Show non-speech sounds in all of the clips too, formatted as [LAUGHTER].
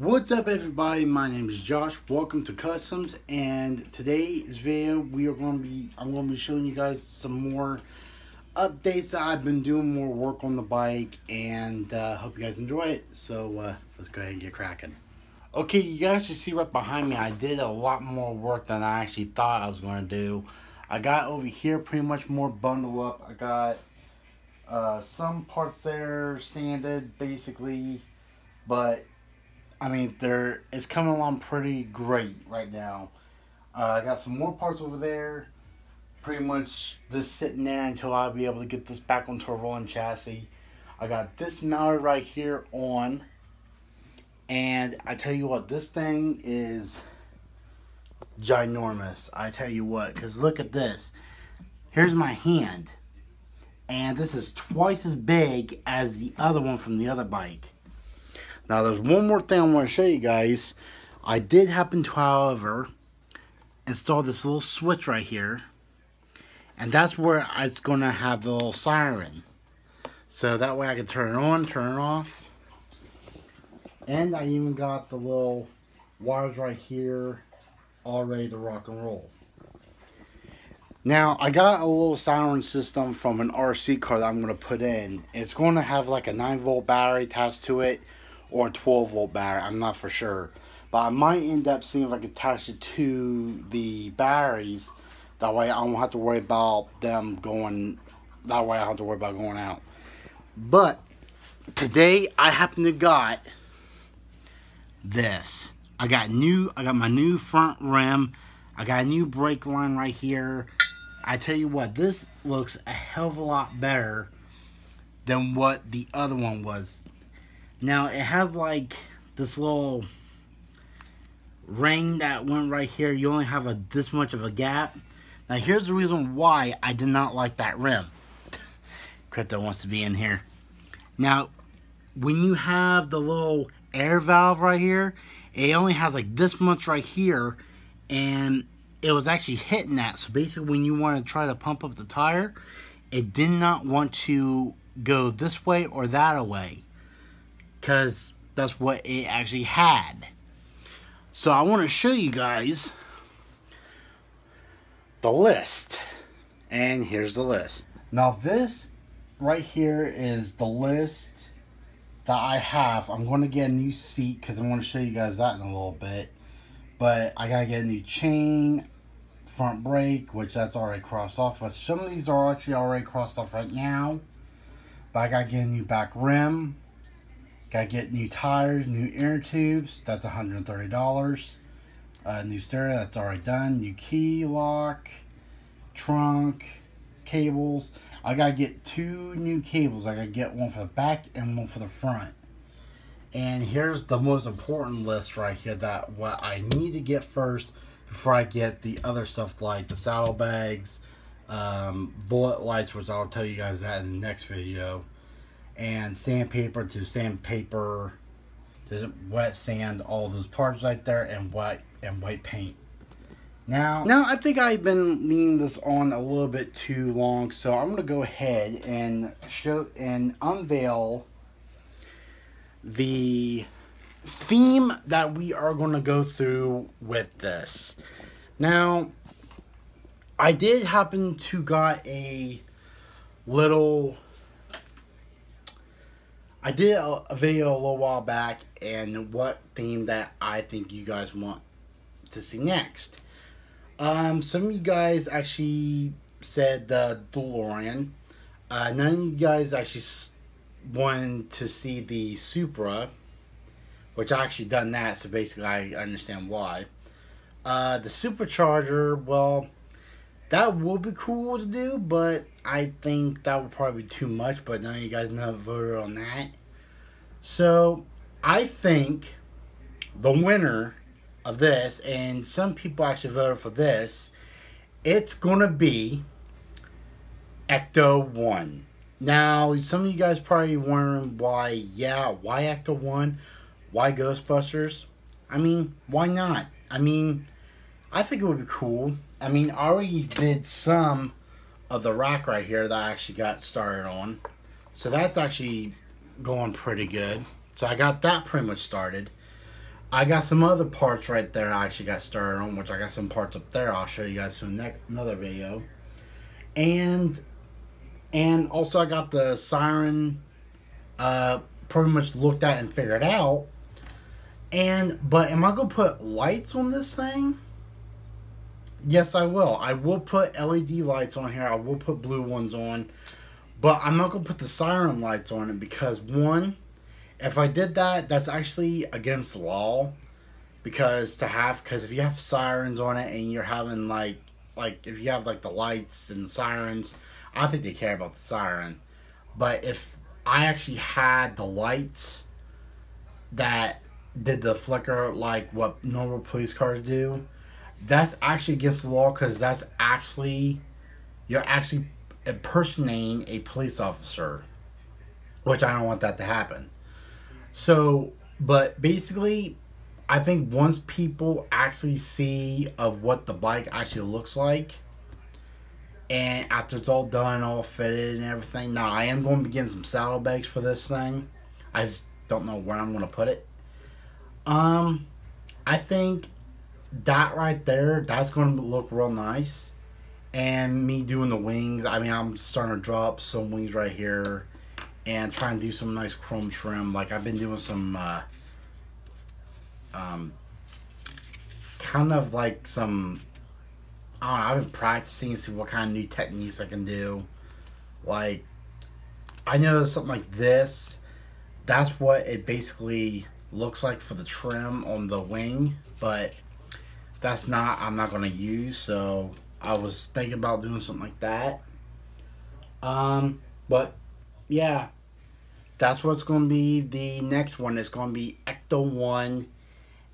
What's up everybody, my name is Josh, welcome to Customs, and today's video we are going to be, I'm going to be showing you guys some more updates that I've been doing more work on the bike, and uh, hope you guys enjoy it, so uh, let's go ahead and get cracking. Okay, you guys can see right behind me, I did a lot more work than I actually thought I was going to do. I got over here pretty much more bundle up, I got uh, some parts there standard basically, but I mean, they're it's coming along pretty great right now. Uh, I got some more parts over there. Pretty much just sitting there until I'll be able to get this back onto a rolling chassis. I got this mounted right here on. And I tell you what, this thing is ginormous. I tell you what, because look at this. Here's my hand. And this is twice as big as the other one from the other bike. Now, there's one more thing I want to show you guys. I did happen to, however, install this little switch right here. And that's where it's going to have the little siren. So that way I can turn it on, turn it off. And I even got the little wires right here all ready to rock and roll. Now, I got a little siren system from an RC car that I'm going to put in. It's going to have like a 9 volt battery attached to it or a 12 volt battery. I'm not for sure. But I might end up seeing if I can attach it to the batteries. That way I don't have to worry about them going, that way I don't have to worry about going out. But today I happen to got this. I got new, I got my new front rim. I got a new brake line right here. I tell you what, this looks a hell of a lot better than what the other one was now it has like this little ring that went right here. You only have a this much of a gap. Now here's the reason why I did not like that rim. [LAUGHS] Crypto wants to be in here. Now, when you have the little air valve right here, it only has like this much right here, and it was actually hitting that. So basically, when you want to try to pump up the tire, it did not want to go this way or that way because that's what it actually had. So I want to show you guys the list. And here's the list. Now this right here is the list that I have. I'm going to get a new seat because I want to show you guys that in a little bit. But I got to get a new chain, front brake, which that's already crossed off. But some of these are actually already crossed off right now. But I got to get a new back rim, Got to get new tires, new air tubes. That's $130. Uh, new stereo, that's already done. New key lock, trunk, cables. I got to get two new cables. I got to get one for the back and one for the front. And here's the most important list right here that what I need to get first before I get the other stuff like the saddlebags, um, bullet lights, which I'll tell you guys that in the next video and sandpaper to sandpaper. To wet sand all those parts right there and white and white paint. Now now I think I've been leaning this on a little bit too long so I'm gonna go ahead and show and unveil the theme that we are going to go through with this. Now I did happen to got a little I did a, a, video a little while back and what theme that I think you guys want to see next. Um, some of you guys actually said the DeLorean. Uh, none of you guys actually wanted to see the Supra, which I actually done that, so basically I understand why. Uh, the Supercharger, well, that would be cool to do, but I think that would probably be too much, but none of you guys have voted on that. So I think the winner of this, and some people actually voted for this, it's going to be Ecto 1. Now, some of you guys probably wondering why, yeah, why Ecto 1? Why Ghostbusters? I mean, why not? I mean, I think it would be cool. I mean, I already did some of the rack right here that I actually got started on. So that's actually going pretty good. So I got that pretty much started. I got some other parts right there I actually got started on, which I got some parts up there I'll show you guys in next, another video. And and also I got the siren uh, pretty much looked at and figured out. And but am I gonna put lights on this thing? Yes, I will. I will put LED lights on here. I will put blue ones on. But I'm not going to put the siren lights on it because, one, if I did that, that's actually against law. Because to have, because if you have sirens on it and you're having like, like if you have like the lights and sirens, I think they care about the siren. But if I actually had the lights that did the flicker like what normal police cars do, that's actually against the law because that's actually you're actually impersonating a police officer, which I don't want that to happen. So, but basically, I think once people actually see of what the bike actually looks like, and after it's all done, all fitted and everything, now I am going to begin some saddlebags for this thing. I just don't know where I'm going to put it. Um, I think that right there, that's going to look real nice. And me doing the wings, I mean, I'm starting to drop some wings right here and trying to do some nice chrome trim. Like I've been doing some, uh, um, kind of like some, I don't know, I've been practicing to see what kind of new techniques I can do. Like, I know something like this, that's what it basically looks like for the trim on the wing, but that's not I'm not gonna use so I was thinking about doing something like that. Um but yeah that's what's gonna be the next one. It's gonna be Ecto 1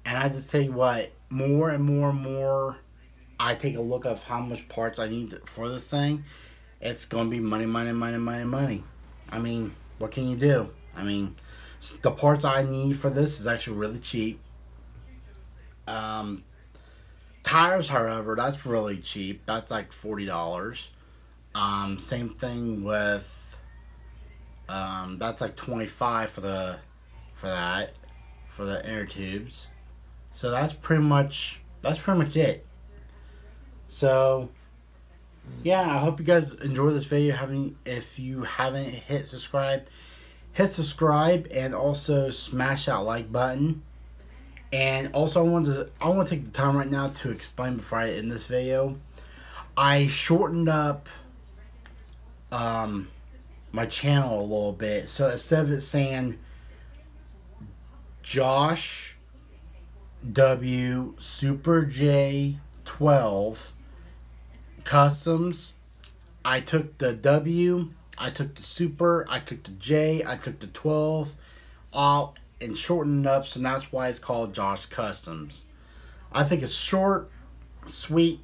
and I just tell you what more and more and more I take a look of how much parts I need for this thing it's gonna be money money money money money. I mean what can you do? I mean the parts I need for this is actually really cheap. Um Tires, however, that's really cheap. That's like forty dollars. Um, same thing with um, that's like twenty five for the for that for the air tubes. So that's pretty much that's pretty much it. So yeah, I hope you guys enjoy this video. Having if you haven't hit subscribe, hit subscribe and also smash that like button. And also, I want to I want to take the time right now to explain before I end this video. I shortened up um, my channel a little bit, so instead of it saying Josh W Super J 12 Customs, I took the W, I took the Super, I took the J, I took the 12 all and shortened up, so that's why it's called Josh Customs. I think it's short, sweet,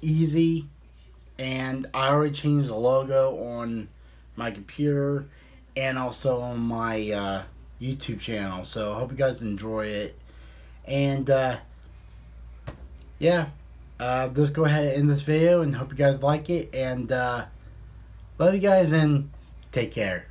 easy, and I already changed the logo on my computer and also on my uh, YouTube channel. So I hope you guys enjoy it. And uh, yeah, uh, just go ahead and end this video and hope you guys like it. And uh, love you guys and take care.